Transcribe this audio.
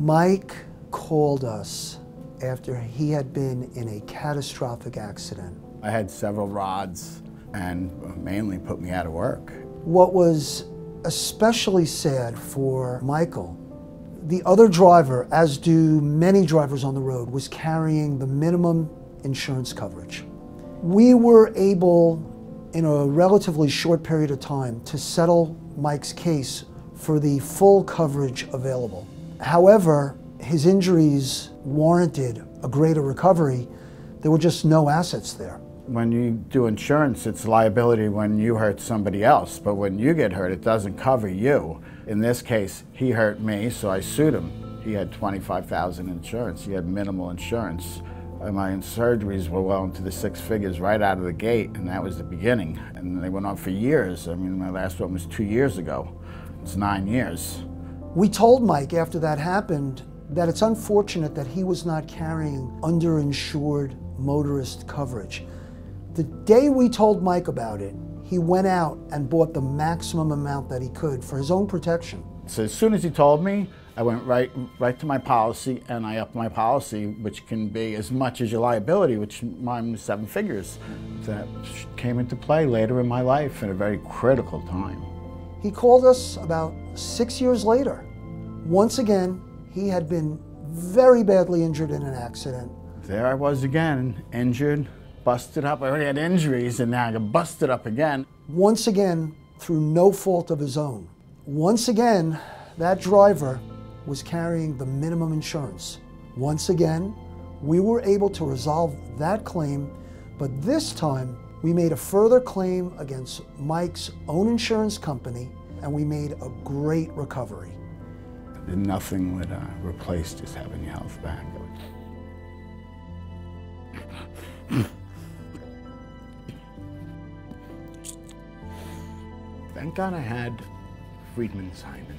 Mike called us after he had been in a catastrophic accident. I had several rods and mainly put me out of work. What was especially sad for Michael, the other driver, as do many drivers on the road, was carrying the minimum insurance coverage. We were able, in a relatively short period of time, to settle Mike's case for the full coverage available. However, his injuries warranted a greater recovery. There were just no assets there. When you do insurance, it's liability when you hurt somebody else, but when you get hurt, it doesn't cover you. In this case, he hurt me, so I sued him. He had 25,000 insurance. He had minimal insurance. My surgeries were well into the six figures right out of the gate, and that was the beginning. And they went on for years. I mean, my last one was two years ago. It's nine years. We told Mike after that happened that it's unfortunate that he was not carrying underinsured motorist coverage. The day we told Mike about it, he went out and bought the maximum amount that he could for his own protection. So as soon as he told me, I went right right to my policy and I upped my policy, which can be as much as your liability, which mine was seven figures. That came into play later in my life at a very critical time. He called us about six years later. Once again, he had been very badly injured in an accident. There I was again, injured, busted up. I already had injuries and now I got busted up again. Once again, through no fault of his own. Once again, that driver was carrying the minimum insurance. Once again, we were able to resolve that claim, but this time we made a further claim against Mike's own insurance company and we made a great recovery. Nothing would uh, replace just having your health back. Thank God I had Friedman Simon.